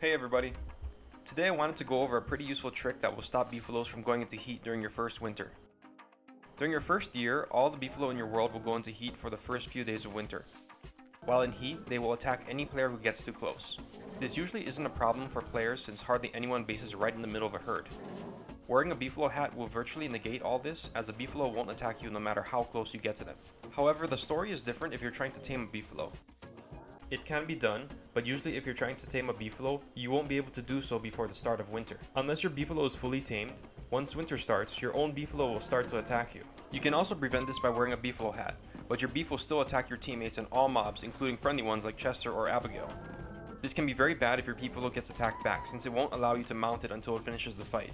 Hey everybody! Today I wanted to go over a pretty useful trick that will stop beefaloes from going into heat during your first winter. During your first year, all the beefalo in your world will go into heat for the first few days of winter. While in heat, they will attack any player who gets too close. This usually isn't a problem for players since hardly anyone bases right in the middle of a herd. Wearing a beefalo hat will virtually negate all this as a beefalo won't attack you no matter how close you get to them. However, the story is different if you're trying to tame a beefalo. It can be done, but usually if you're trying to tame a beefalo, you won't be able to do so before the start of winter. Unless your beefalo is fully tamed, once winter starts, your own beefalo will start to attack you. You can also prevent this by wearing a beefalo hat, but your beef will still attack your teammates and all mobs, including friendly ones like Chester or Abigail. This can be very bad if your beefalo gets attacked back, since it won't allow you to mount it until it finishes the fight.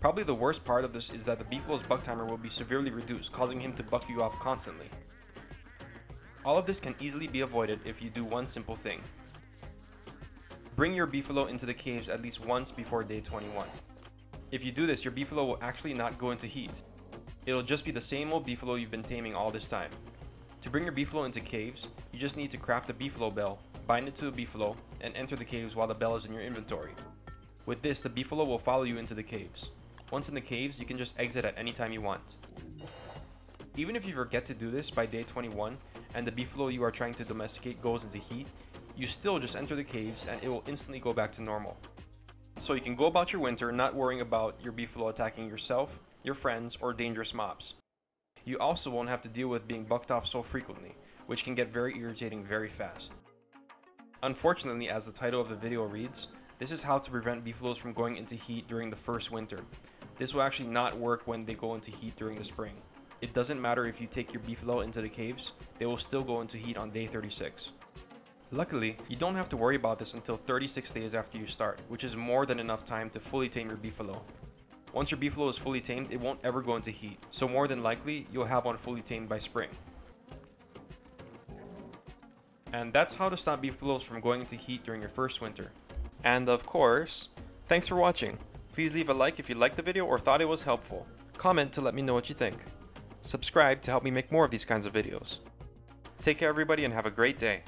Probably the worst part of this is that the beefalo's buck timer will be severely reduced, causing him to buck you off constantly. All of this can easily be avoided if you do one simple thing. Bring your beefalo into the caves at least once before day 21. If you do this, your beefalo will actually not go into heat. It'll just be the same old beefalo you've been taming all this time. To bring your beefalo into caves, you just need to craft a beefalo bell, bind it to a beefalo, and enter the caves while the bell is in your inventory. With this, the beefalo will follow you into the caves. Once in the caves, you can just exit at any time you want. Even if you forget to do this by day 21, and the beefalo you are trying to domesticate goes into heat, you still just enter the caves and it will instantly go back to normal. So you can go about your winter not worrying about your beefalo attacking yourself, your friends, or dangerous mobs. You also won't have to deal with being bucked off so frequently, which can get very irritating very fast. Unfortunately, as the title of the video reads, this is how to prevent beefalos from going into heat during the first winter. This will actually not work when they go into heat during the spring. It doesn't matter if you take your beefalo into the caves, they will still go into heat on day 36. Luckily, you don't have to worry about this until 36 days after you start, which is more than enough time to fully tame your beefalo. Once your beefalo is fully tamed, it won't ever go into heat, so more than likely, you'll have one fully tamed by spring. And that's how to stop beefalos from going into heat during your first winter. And of course, thanks for watching. Please leave a like if you liked the video or thought it was helpful. Comment to let me know what you think. Subscribe to help me make more of these kinds of videos. Take care everybody and have a great day.